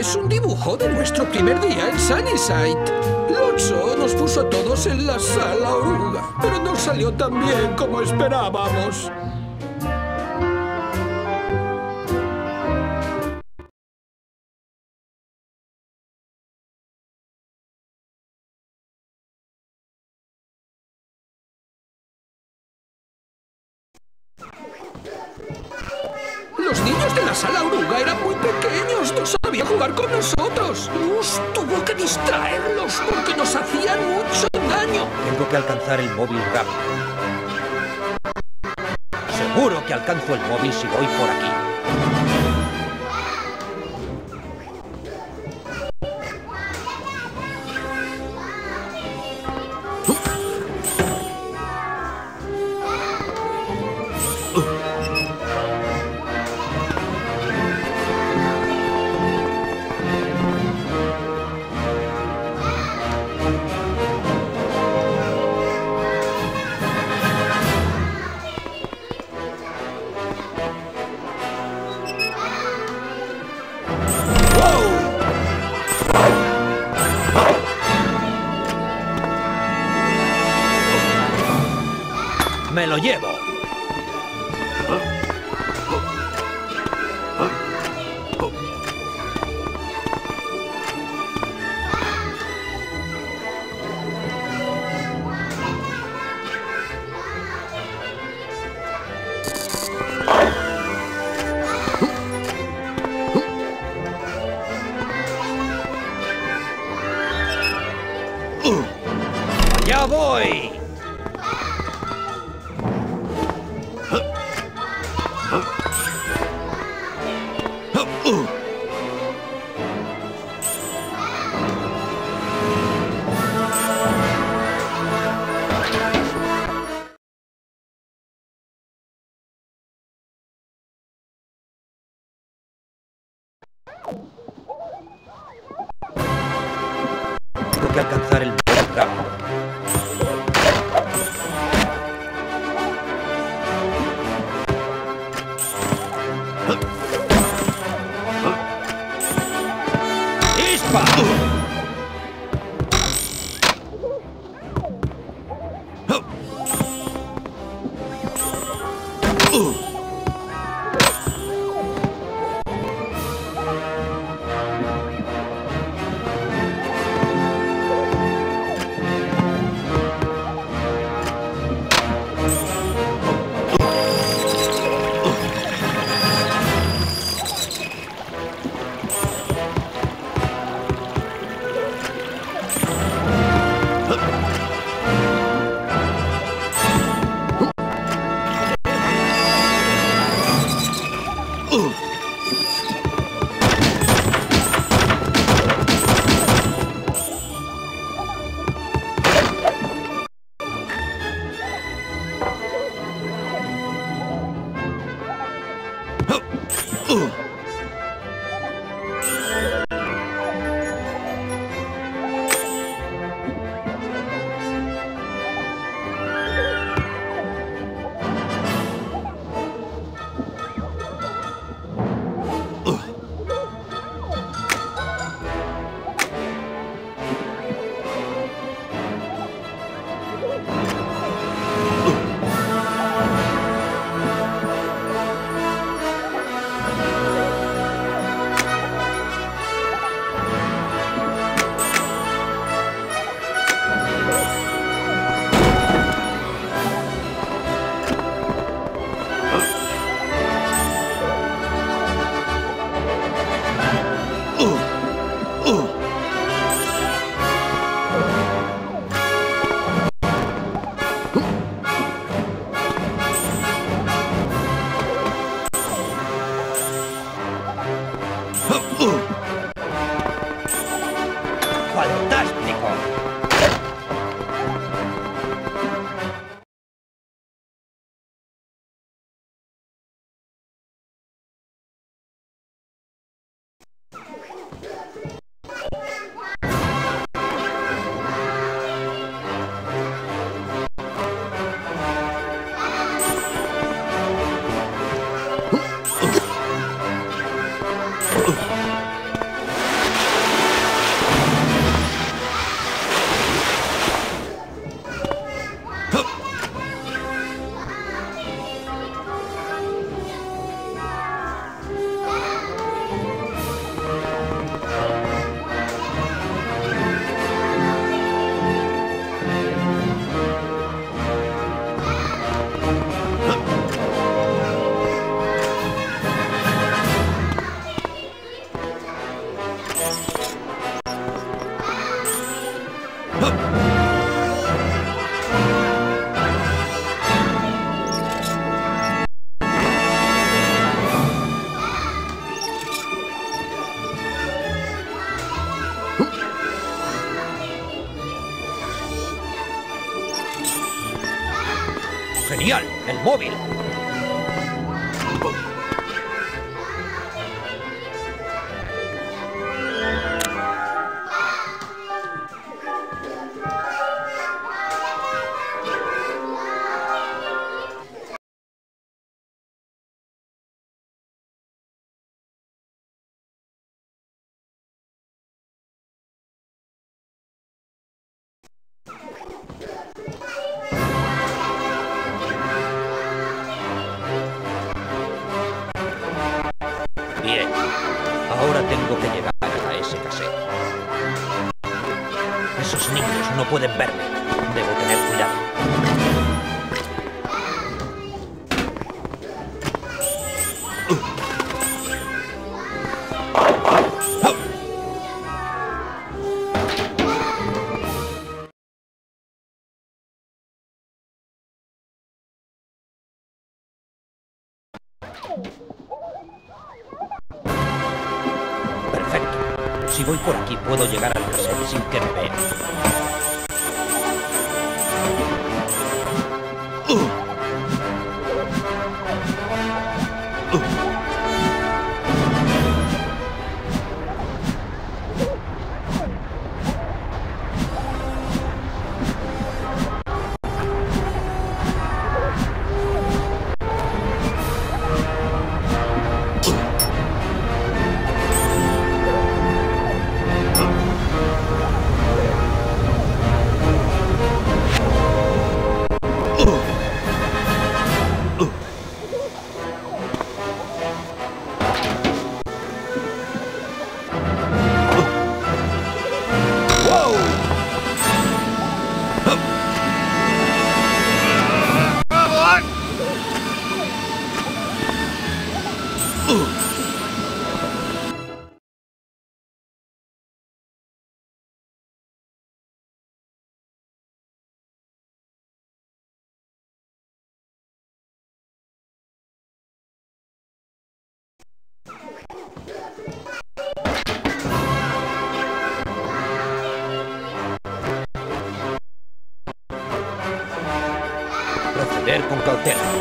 Es un dibujo de nuestro primer día en Sunnyside. Lotso nos puso a todos en la sala oruga, pero no salió tan bien como esperábamos. Que alcanzar el rápido. Ooh. Uh. ¡El móvil! Bien. Ahora tengo que llegar a ese casero. Esos niños no pueden verme. Debo tener cuidado. 对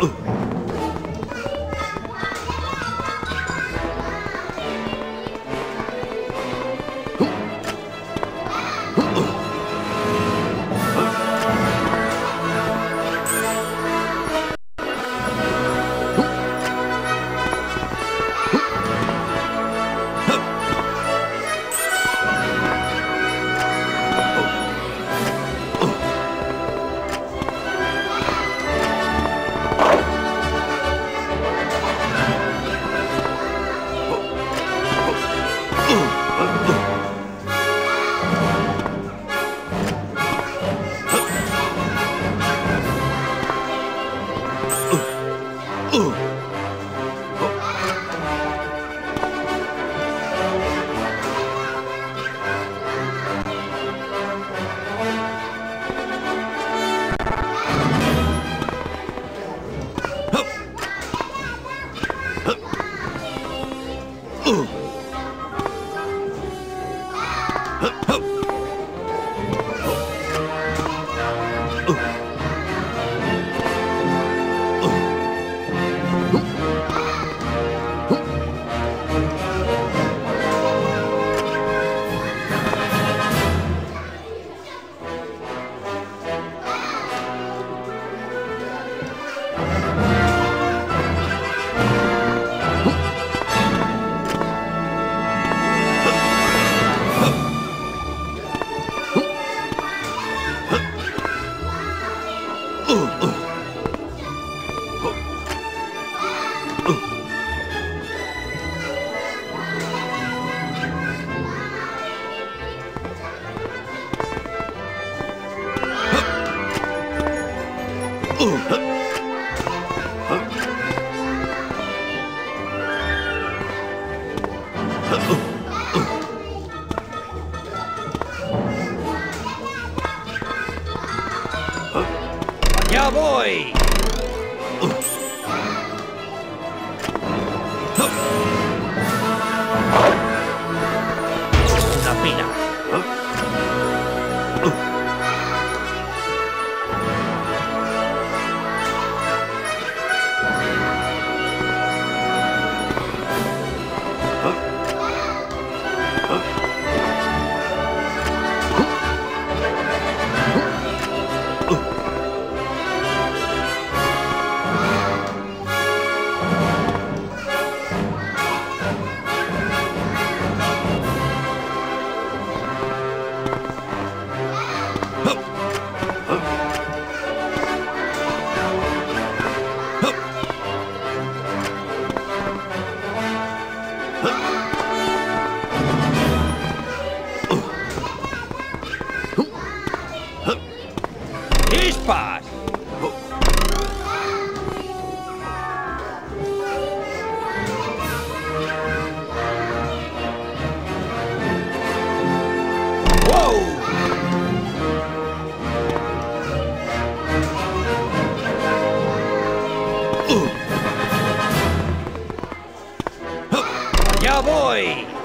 Ugh. Voy! Cowboy!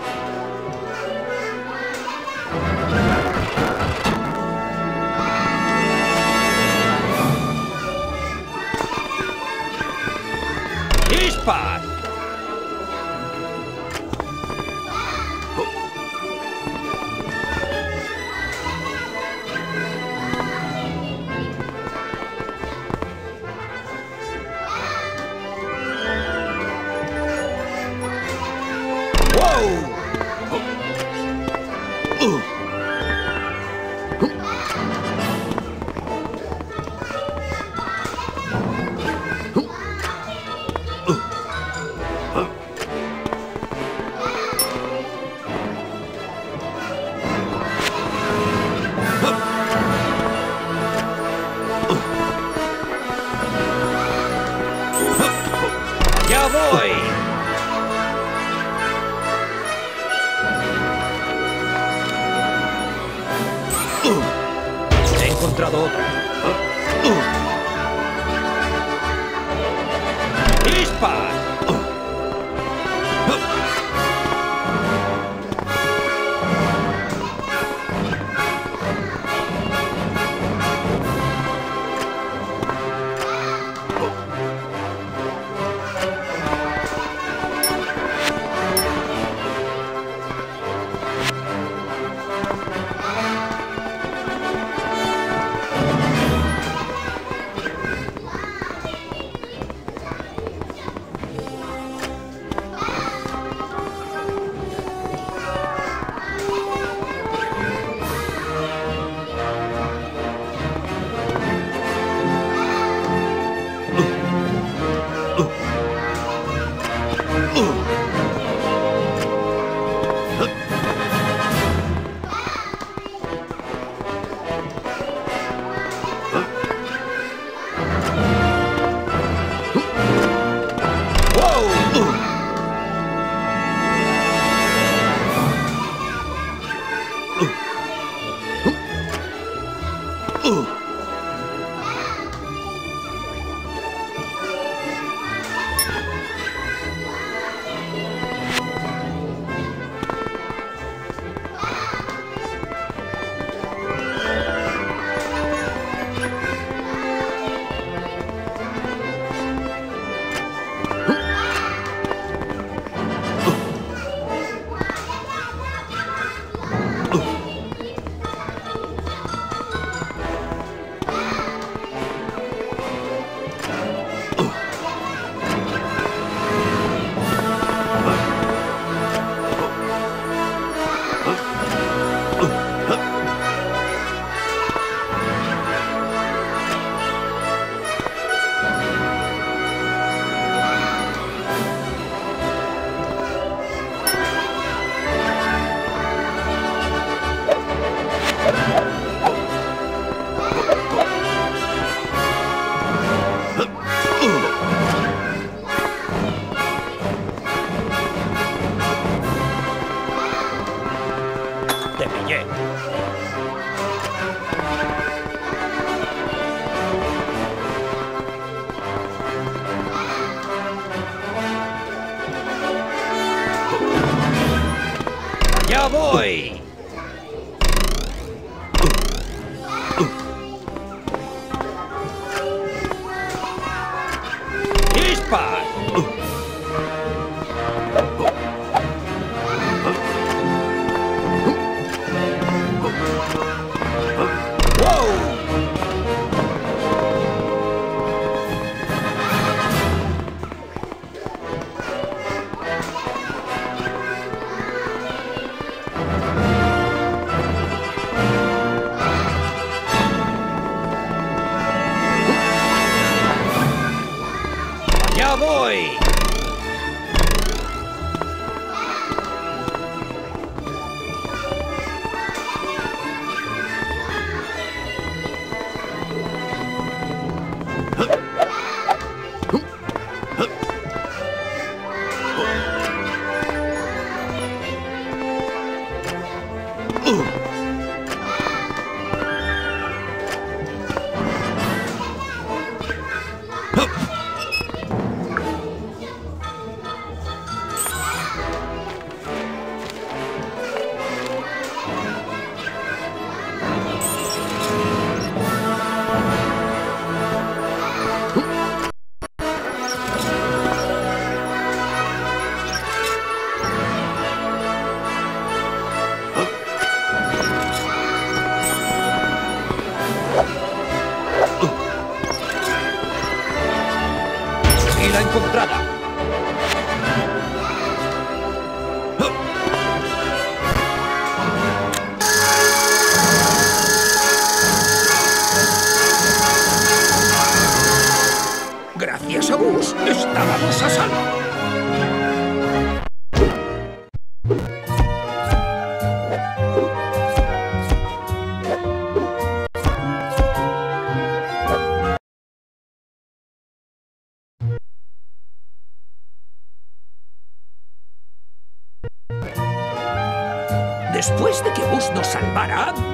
Hup.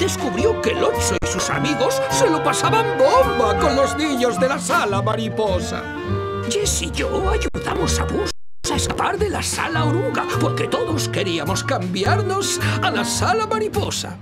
Descubrió que Lonzo y sus amigos se lo pasaban bomba con los niños de la sala mariposa. Jess y yo ayudamos a Bus a escapar de la sala oruga, porque todos queríamos cambiarnos a la sala mariposa.